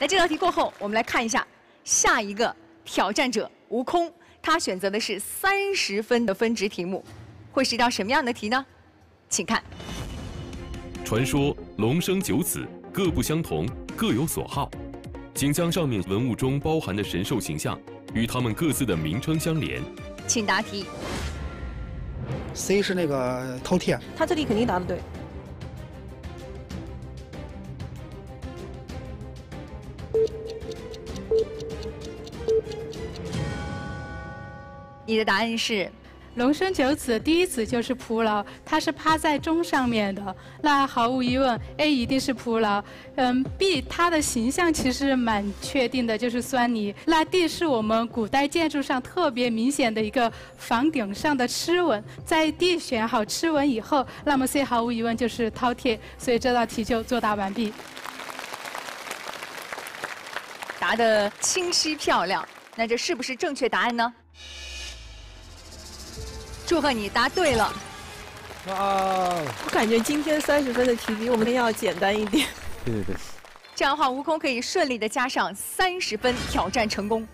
那这道题过后，我们来看一下下一个挑战者吴空，他选择的是三十分的分值题目，会是一道什么样的题呢？请看。传说龙生九子，各不相同，各有所好，请将上面文物中包含的神兽形象与它们各自的名称相连。请答题。C 是那个饕餮，他这里肯定答的对。你的答案是龙生九子，第一子就是蒲牢，它是趴在钟上面的。那毫无疑问，A 一定是蒲牢。嗯，B 它的形象其实蛮确定的，就是酸泥。那 D 是我们古代建筑上特别明显的一个房顶上的螭吻。在 D 选好螭吻以后，那么 C 毫无疑问就是饕餮。所以这道题就作答完毕。答得清晰漂亮，那这是不是正确答案呢？祝贺你答对了。哇！我感觉今天三十分的题比我们天要简单一点。对对对。这样的话，悟空可以顺利的加上三十分，挑战成功。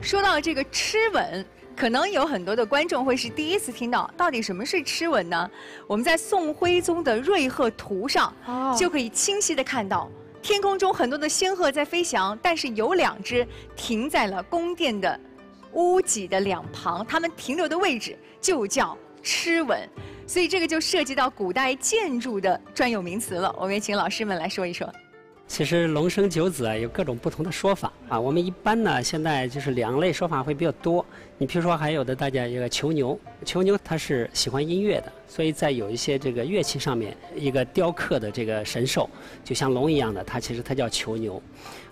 说到这个吃吻，可能有很多的观众会是第一次听到，到底什么是吃吻呢？我们在宋徽宗的瑞鹤图上就可以清晰的看到，天空中很多的仙鹤在飞翔，但是有两只停在了宫殿的屋脊的两旁，它们停留的位置就叫螭吻，所以这个就涉及到古代建筑的专有名词了。我们也请老师们来说一说。其实龙生九子啊，有各种不同的说法啊。我们一般呢，现在就是两类说法会比较多。你比如说，还有的大家一个囚牛，囚牛它是喜欢音乐的，所以在有一些这个乐器上面，一个雕刻的这个神兽，就像龙一样的，它其实它叫囚牛。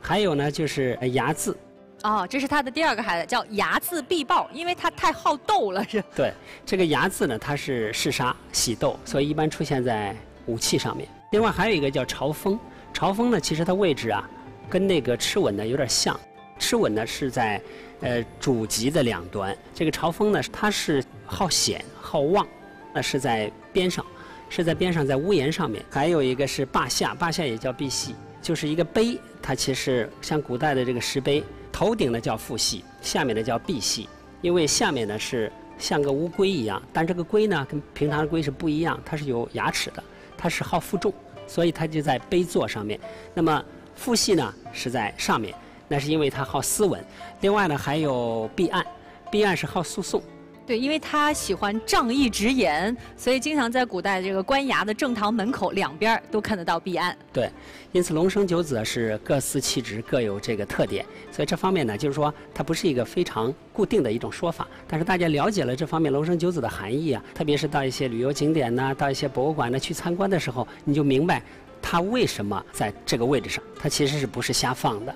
还有呢，就是睚眦。哦，这是他的第二个孩子，叫睚眦必报，因为他太好斗了，是。对，这个睚眦呢，它是嗜杀喜斗，所以一般出现在武器上面。另外还有一个叫朝风，朝风呢，其实它位置啊，跟那个螭吻呢有点像。螭吻呢是在呃主脊的两端，这个朝风呢，它是好显好望，那是在边上，是在边上，在屋檐上面。还有一个是霸下，霸下也叫碧玺，就是一个碑，它其实像古代的这个石碑。头顶呢叫父系，下面的叫臂系，因为下面呢是像个乌龟一样，但这个龟呢跟平常的龟是不一样，它是有牙齿的，它是好负重，所以它就在碑座上面。那么父系呢是在上面，那是因为它好斯文。另外呢还有臂案，臂案是好诉讼。对，因为他喜欢仗义直言，所以经常在古代这个官衙的正堂门口两边都看得到壁案。对，因此龙生九子是各司其职，各有这个特点。所以这方面呢，就是说它不是一个非常固定的一种说法。但是大家了解了这方面龙生九子的含义啊，特别是到一些旅游景点呐，到一些博物馆呢去参观的时候，你就明白它为什么在这个位置上，它其实是不是瞎放的。